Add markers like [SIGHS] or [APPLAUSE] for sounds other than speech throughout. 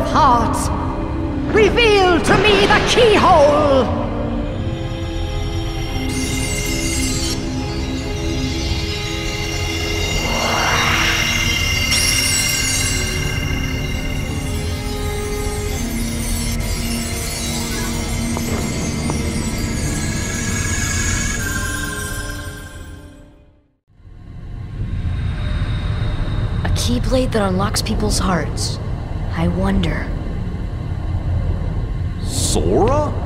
of hearts. Reveal to me the keyhole! A keyblade that unlocks people's hearts. I wonder. Sora?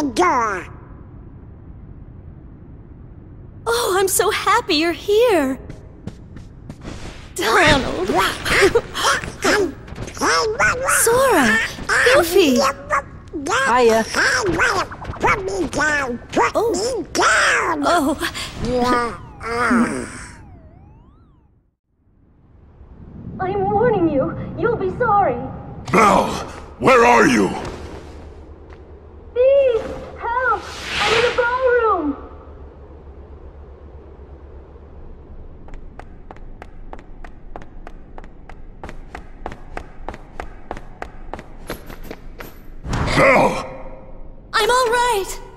Who opened the door? Oh, I'm so happy you're here. Donald. Sora. Goofy. Hiya. Put me down. Put Oh. me down. Oh, Yeah. I'm warning you. You'll be sorry. Belle, where are you? Please, help! I'm in the ballroom. I'm all right.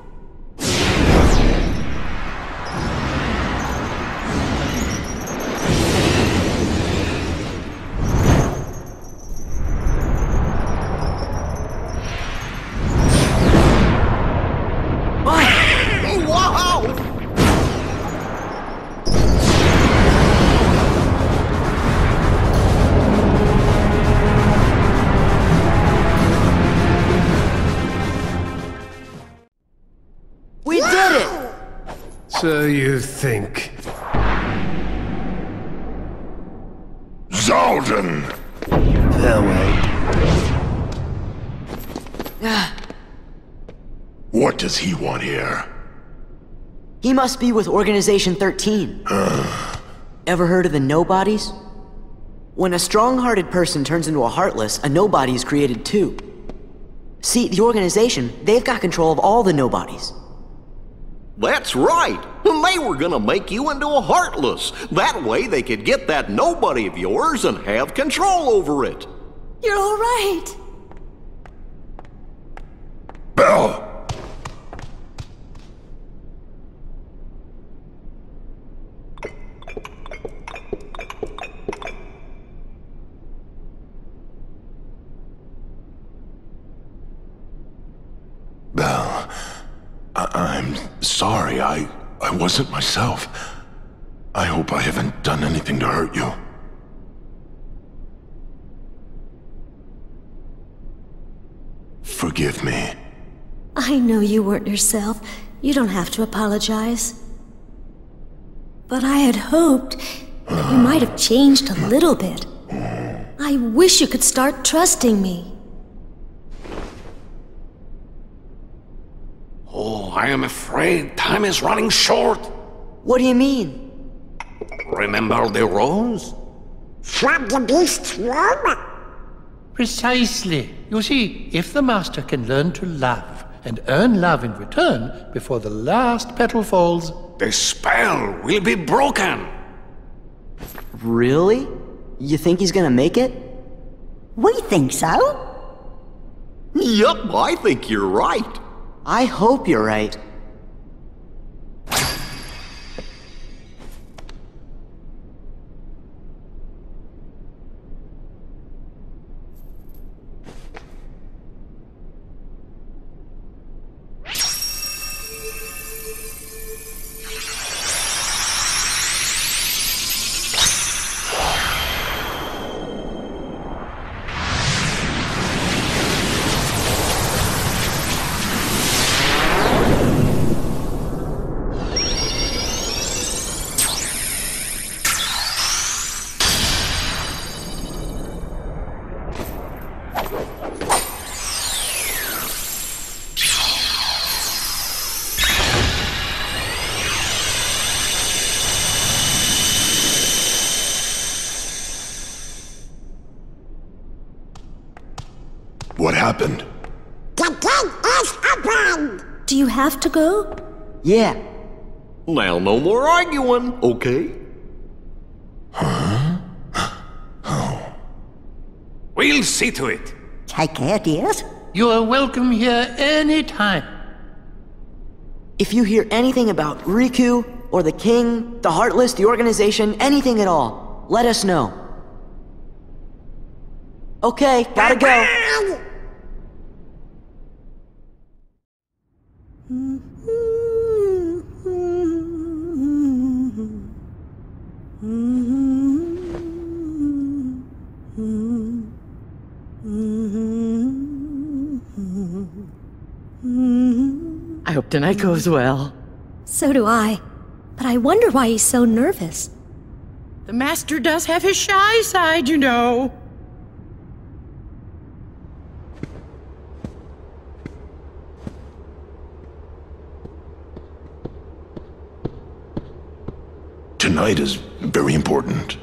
Think. Xaldin! Fareway. What does he want here? He must be with Organization 13. [SIGHS] Ever heard of the Nobodies? When a strong-hearted person turns into a Heartless, a Nobody is created too. See, the organization, they've got control of all the Nobodies. That's right. They were gonna make you into a heartless. That way they could get that nobody of yours and have control over it. You're all right. Bell! Belle, I- I'm sorry. I I wasn't myself. I hope I haven't done anything to hurt you. Forgive me. I know you weren't yourself. You don't have to apologize. But I had hoped that you might have changed a little bit. I wish you could start trusting me. Oh, I am afraid time is running short. What do you mean? Remember the rose? From the beast's room? Precisely. You see, if the master can learn to love and earn love in return before the last petal falls, The spell will be broken. Really? You think he's gonna make it? We think so. Yup, I think you're right. I hope you're right. What happened? The gate is open. Do you have to go? Yeah. Now, no more arguing, okay? Oh. We'll see to it. Take care, dears. you are welcome here any time. If you hear anything about Riku, or the King, the Heartless, the organization, anything at all, let us know. Okay, gotta go. I hope tonight goes well. So do I. But I wonder why he's so nervous. The master does have his shy side, you know. Tonight is very important.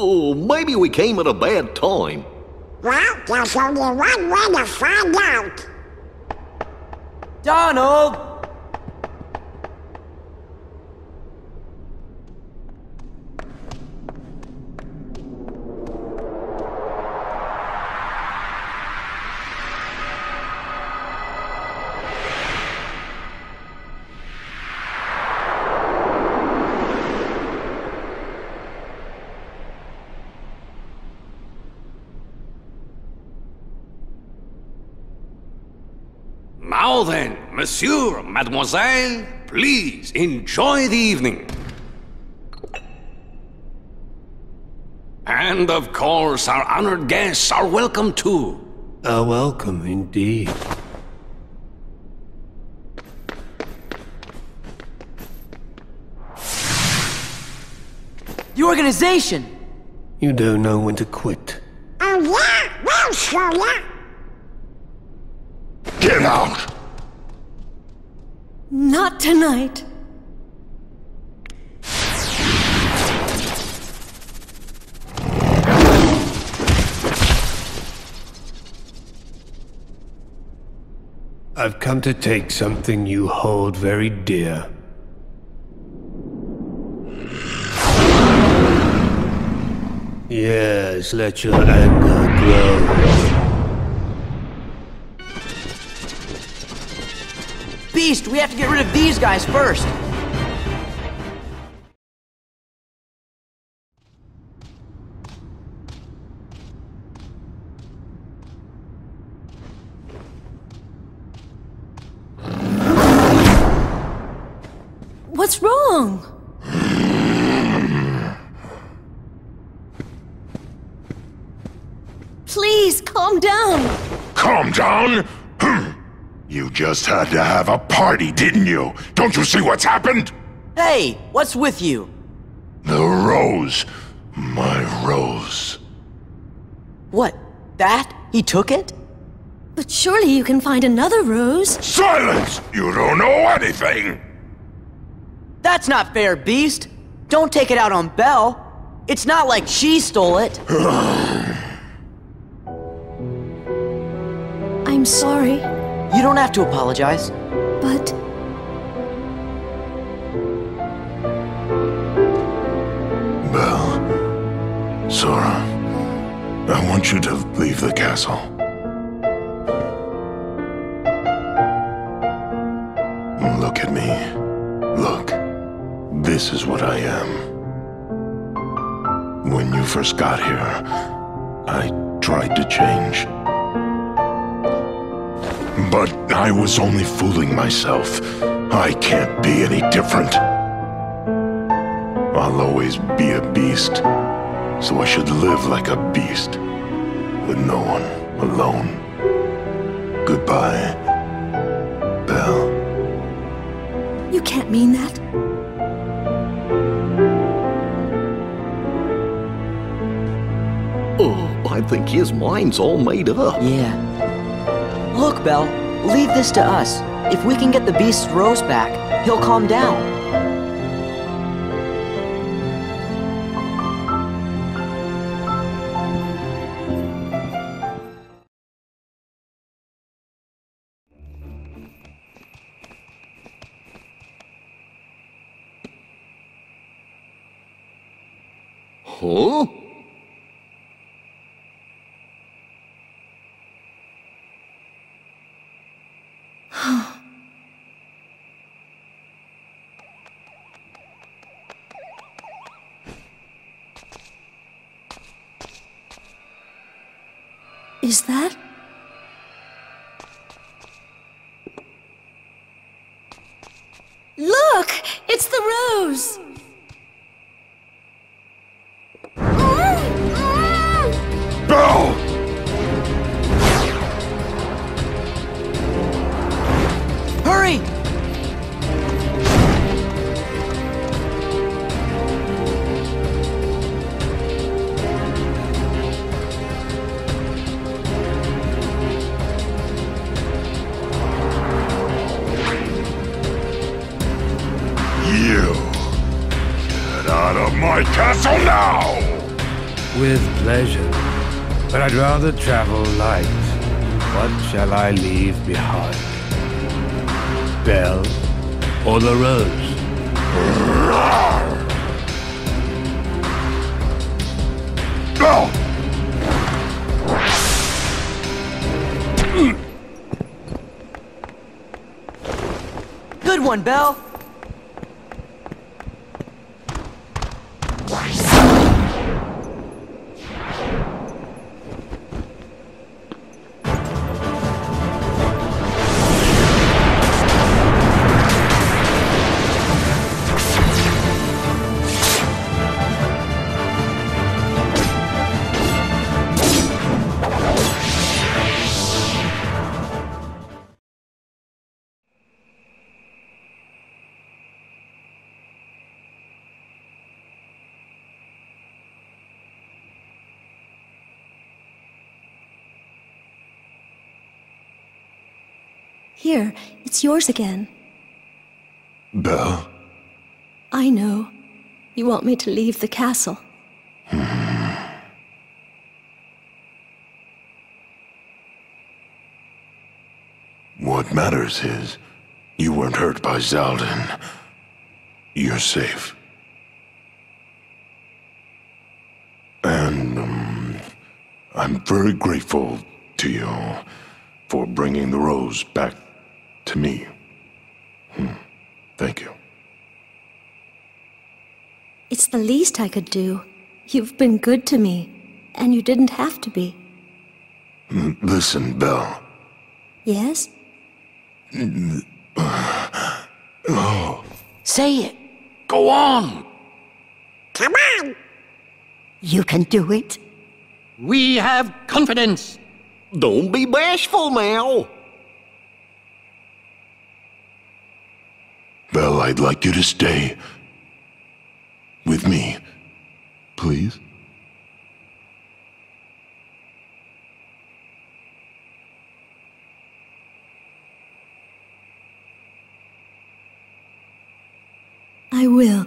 Oh, maybe we came at a bad time. Well, there's only one way to find out. Donald! Monsieur, mademoiselle, please enjoy the evening. And of course, our honored guests are welcome too. A welcome indeed. The organization! You don't know when to quit. Oh yeah? Well, show ya. Get out! Not tonight. I've come to take something you hold very dear. Yes, let your anger grow. Beast, we have to get rid of these guys first. What's wrong? Please, calm down. Calm down? You just had to have a party, didn't you? Don't you see what's happened? Hey, what's with you? The rose. My rose. What? That? He took it? But surely you can find another rose. Silence! You don't know anything! That's not fair, Beast. Don't take it out on Belle. It's not like she stole it. [SIGHS] I'm sorry, You don't have to apologize. but Belle. Sora. I want you to leave the castle. Look at me. Look. This is what I am. When you first got here, I tried to change. But I was only fooling myself. I can't be any different. I'll always be a beast. So I should live like a beast. With no one alone. Goodbye, Belle. you can't mean that. Oh, I think his mind's all made up. Yeah. Look, Belle, leave this to us. If we can get the Beast's rose back, he'll calm down. That? Out of my castle now! With pleasure. But I'd rather travel light. What shall I leave behind? Belle or the rose? Belle! Good one, Belle! Here, it's yours again. Belle? I know. You want me to leave the castle. What matters is, you weren't hurt by Xaldin. You're safe. And, um, I'm very grateful to you for bringing the rose back to me. Hmm. Thank you. It's the least I could do. You've been good to me, and you didn't have to be. Mm, Listen, Belle. Yes? Oh, [SIGHS] Say it! Go on! Come on! You can do it. We have confidence. Don't be bashful now. Belle, I'd like you to stay with me. Please? I will.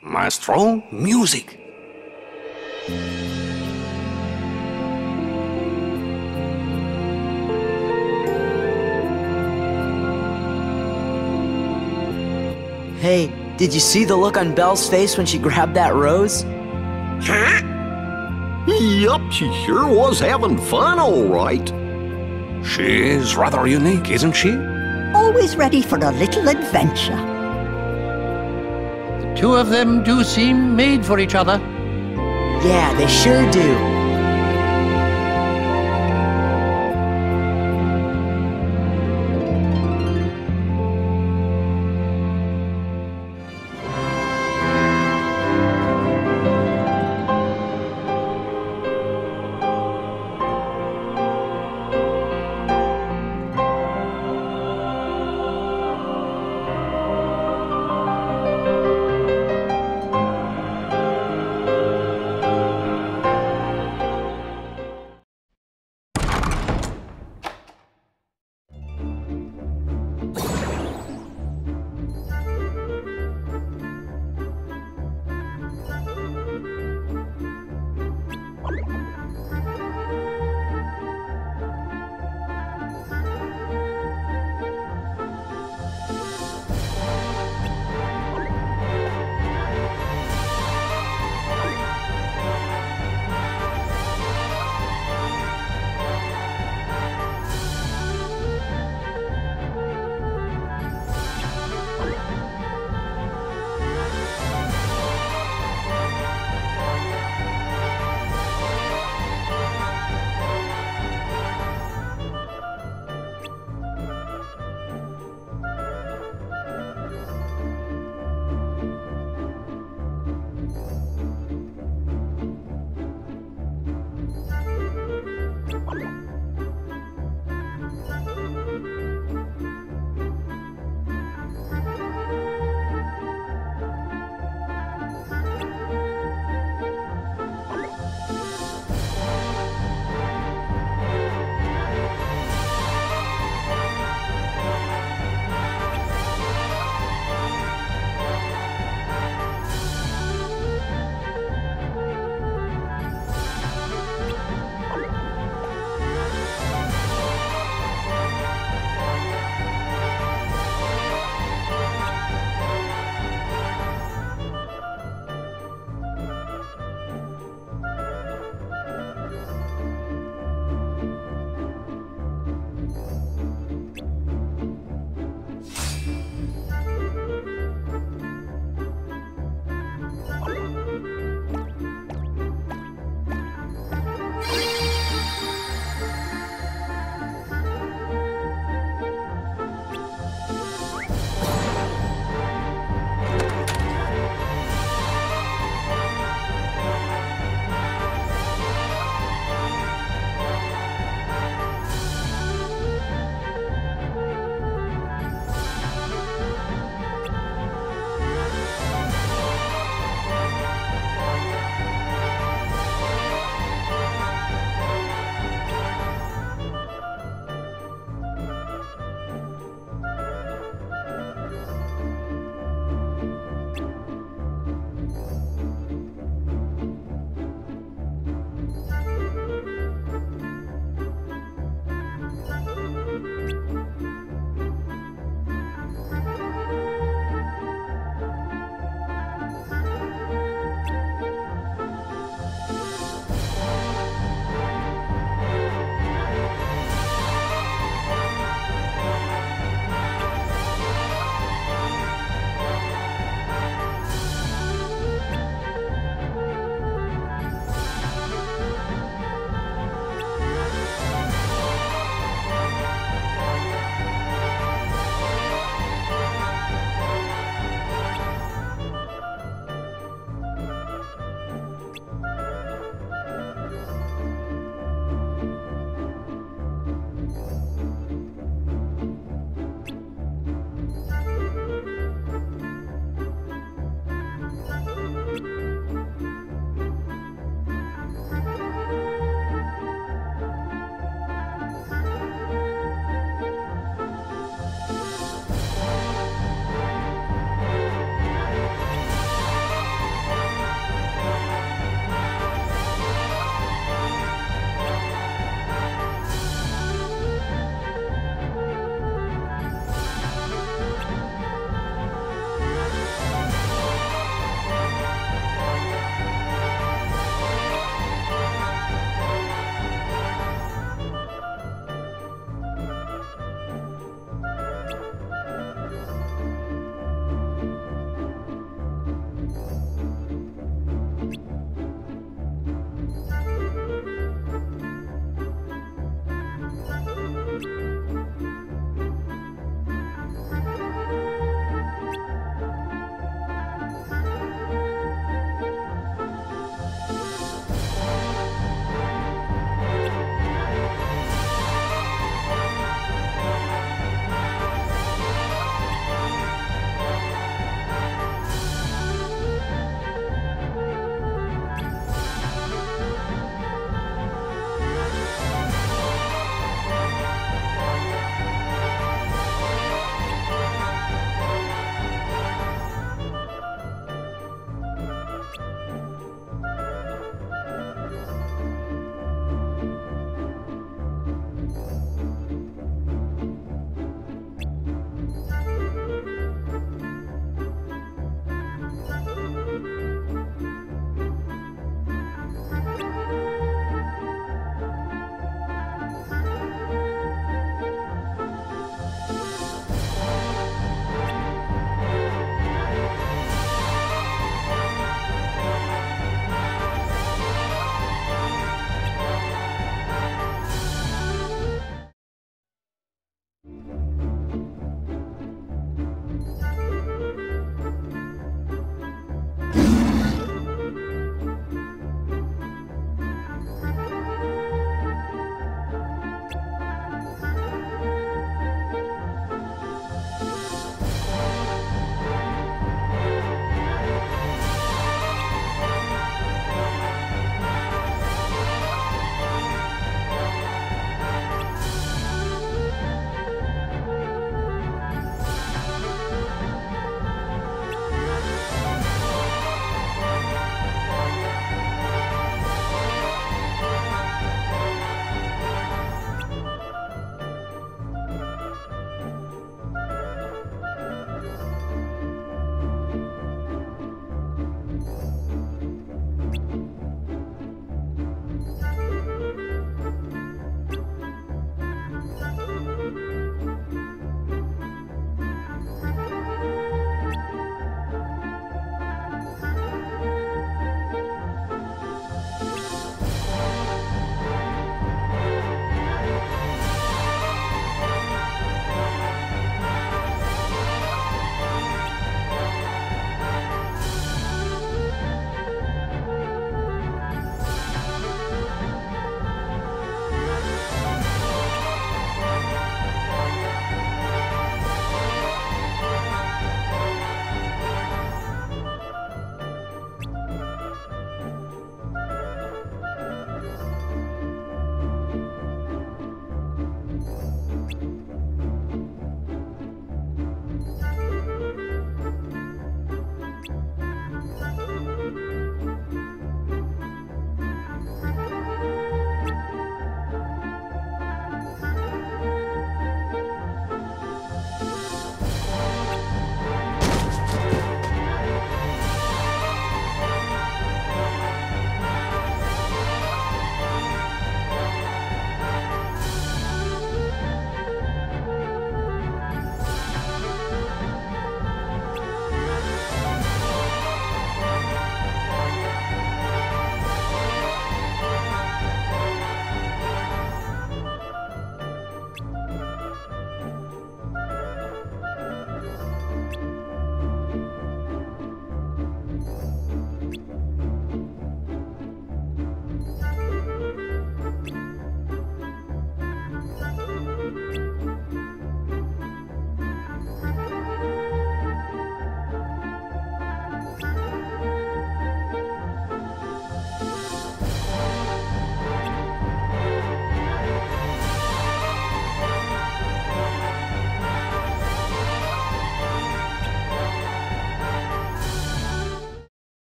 Maestro, music! Hey, did you see the look on Belle's face when she grabbed that rose? Huh? Yup, she sure was having fun, all right. She is rather unique, isn't she? Always ready for a little adventure. The two of them do seem made for each other. Yeah, they sure do.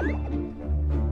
ピッ!